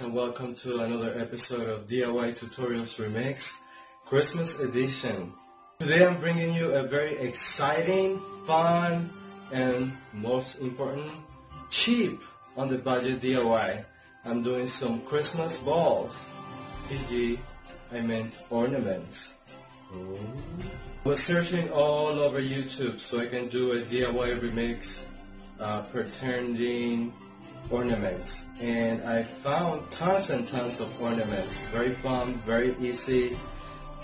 And welcome to another episode of DIY Tutorials Remix Christmas edition. Today I'm bringing you a very exciting, fun, and most important, cheap on the budget DIY. I'm doing some Christmas balls. PG, I meant ornaments. I was searching all over YouTube so I can do a DIY remix uh, pretending ornaments. And I found tons and tons of ornaments. Very fun very easy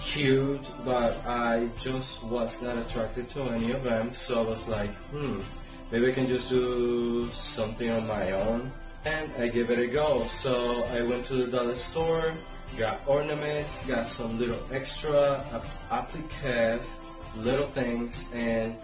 cute but I just was not attracted to any of them. So I was like hmm maybe I can just do something on my own. And I gave it a go. So I went to the dollar store got ornaments got some little extra appliques little things and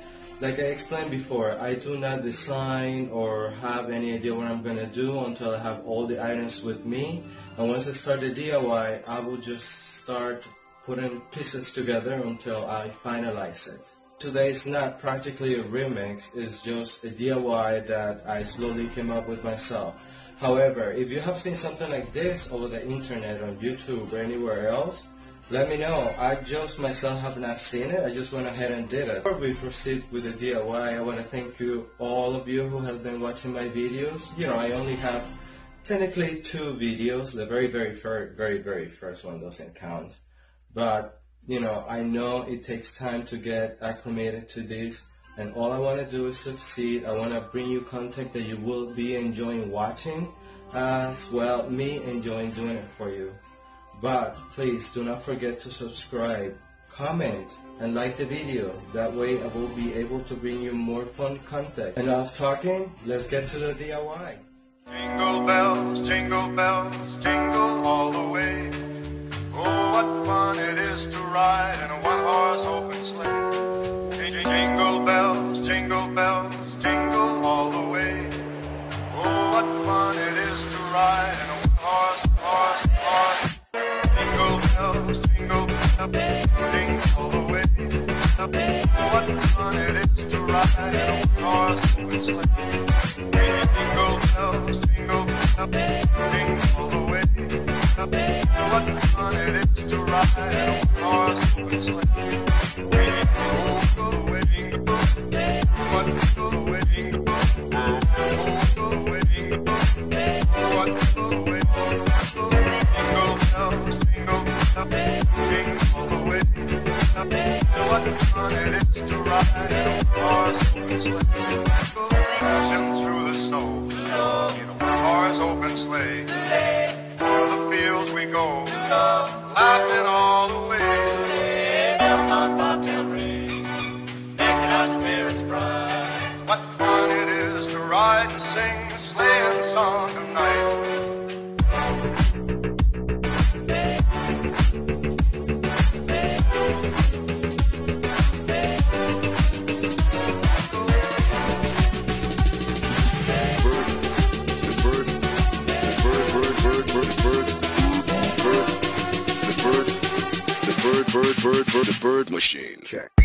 like I explained before, I do not design or have any idea what I'm going to do until I have all the items with me. And once I start the DIY, I will just start putting pieces together until I finalize it. Today is not practically a remix, it's just a DIY that I slowly came up with myself. However, if you have seen something like this over the internet on YouTube or anywhere else, let me know. I just myself have not seen it. I just went ahead and did it. Before we proceed with the DIY, I want to thank you, all of you who has been watching my videos. You know, I only have technically two videos. The very, very first, very, very first one doesn't count. But, you know, I know it takes time to get acclimated to this. And all I want to do is succeed. I want to bring you content that you will be enjoying watching as well me enjoying doing it for you. But please do not forget to subscribe, comment, and like the video. That way I will be able to bring you more fun content. Enough talking, let's get to the DIY. Jingle bells, jingle bells, jingle all the way. Oh, what fun it is to ride in a one-horse open sleigh. Jingle bells, jingle bells, bells, jingle bells, all the way. What fun it is to ride in a one-horse open sleigh. Jingle bells, jingle all the way. What fun it is to ride sleigh. O'er the fields we go, laughing all the way. Machine. Check.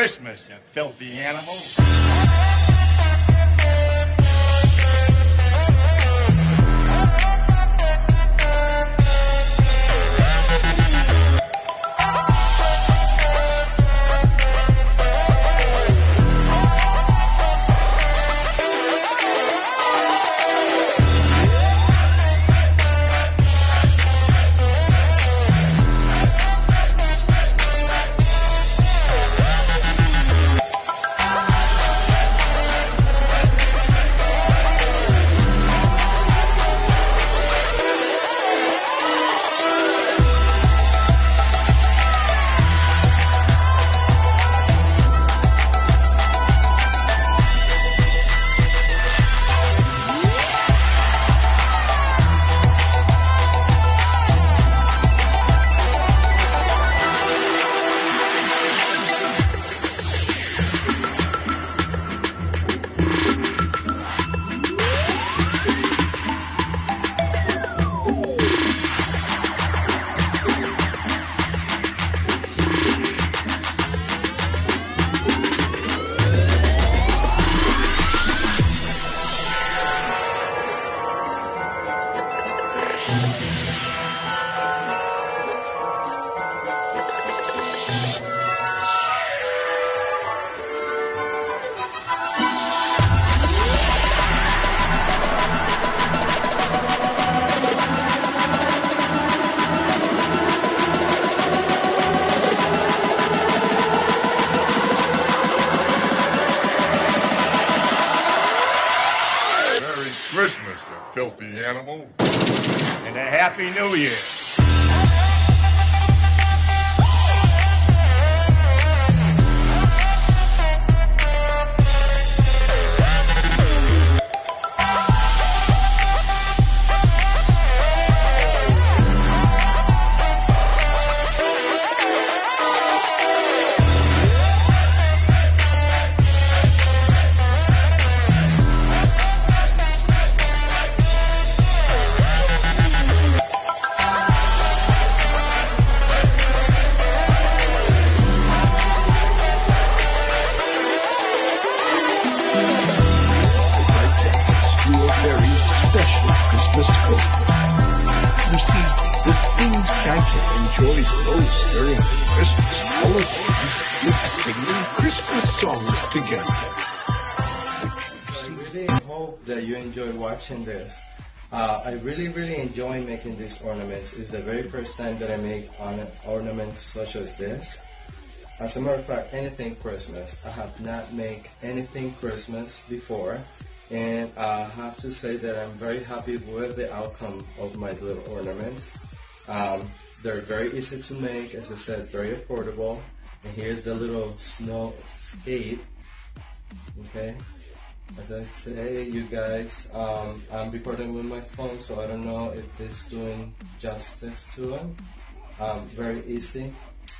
Christmas, you filthy animal. Happy New Year. Christmas holidays is singing Christmas songs together. I really hope that you enjoy watching this. Uh, I really, really enjoy making these ornaments. It's the very first time that I make ornaments such as this. As a matter of fact, anything Christmas. I have not made anything Christmas before. And I have to say that I'm very happy with the outcome of my little ornaments. Um, they're very easy to make, as I said, very affordable. And here's the little snow skate. Okay, as I say, you guys, um, I'm recording with my phone, so I don't know if it's doing justice to it. Um, very easy.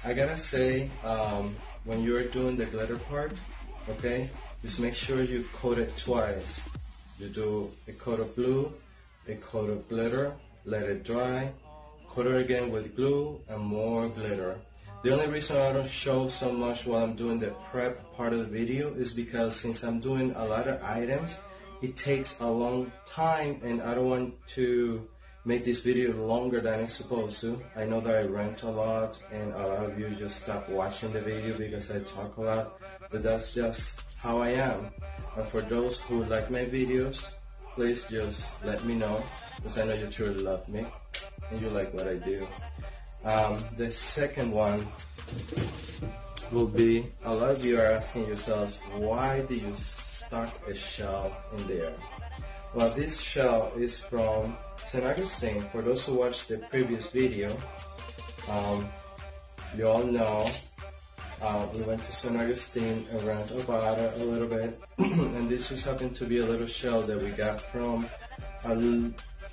I gotta say, um, when you're doing the glitter part, okay, just make sure you coat it twice. You do a coat of glue, a coat of glitter, let it dry, coat again with glue and more glitter. The only reason I don't show so much while I'm doing the prep part of the video is because since I'm doing a lot of items, it takes a long time and I don't want to make this video longer than it's supposed to. I know that I rant a lot and a lot of you just stop watching the video because I talk a lot, but that's just how I am. And for those who like my videos, please just let me know because I know you truly love me and you like what I do. Um, the second one will be a lot of you are asking yourselves, why do you stuck a shell in there? Well, this shell is from St. Augustine. For those who watched the previous video, um, you all know uh, we went to St. Augustine around Obata a little bit, and this just happened to be a little shell that we got from a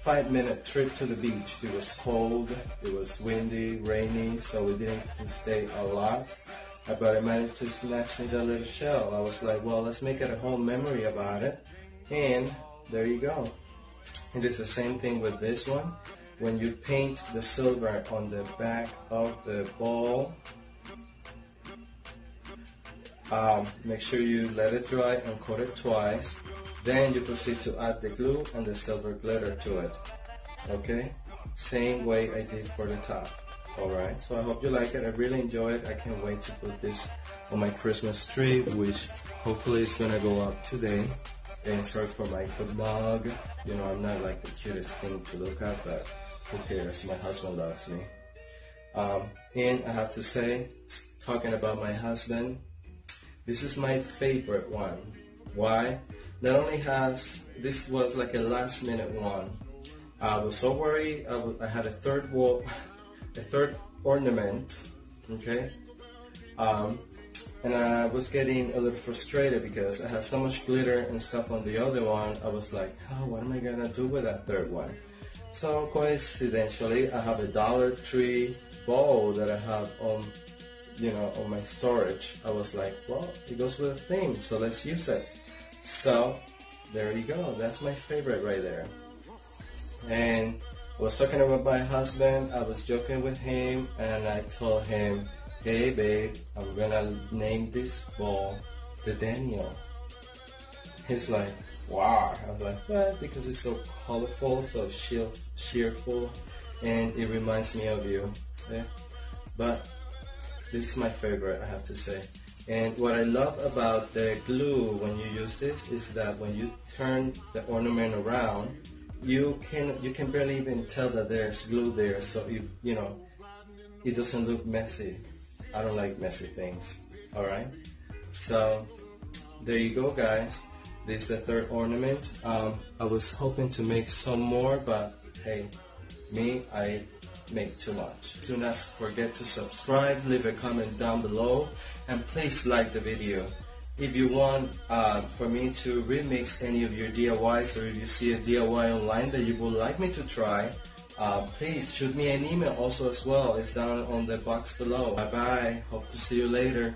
l- five-minute trip to the beach. It was cold, it was windy, rainy, so we didn't stay a lot. But I managed to snatch me that little shell. I was like, well, let's make it a whole memory about it, and there you go. It is the same thing with this one. When you paint the silver on the back of the ball, Um, make sure you let it dry and coat it twice. Then you proceed to add the glue and the silver glitter to it. Okay? Same way I did for the top. Alright, so I hope you like it. I really enjoy it. I can't wait to put this on my Christmas tree, which hopefully is gonna go up today. And sorry for my mug. You know, I'm not like the cutest thing to look at, but who cares? My husband loves me. Um, and I have to say, talking about my husband, this is my favorite one. Why? Not only has this was like a last minute one. I was so worried. I had a third wall, a third ornament. Okay, um, and I was getting a little frustrated because I had so much glitter and stuff on the other one. I was like, oh, what am I gonna do with that third one? So coincidentally, I have a Dollar Tree bowl that I have on, you know, on my storage. I was like, well, it goes with the theme, so let's use it. So there you go. That's my favorite right there. And I was talking about my husband. I was joking with him, and I told him, "Hey, babe, I'm gonna name this ball the Daniel." He's like, "Wow!" I was like, "What?" Because it's so colorful, so cheer- cheerful, and it reminds me of you. Yeah. But this is my favorite, I have to say. And what I love about the glue when you use this is that when you turn the ornament around, you can you can barely even tell that there's glue there. So you you know, it doesn't look messy. I don't like messy things. All right. So there you go, guys. This is the third ornament. Um, I was hoping to make some more, but hey, me, I make too much. Do not forget to subscribe, leave a comment down below, and please like the video. If you want uh, for me to remix any of your DIYs or if you see a DIY online that you would like me to try, uh, please shoot me an email also as well. It's down on the box below. Bye bye. Hope to see you later.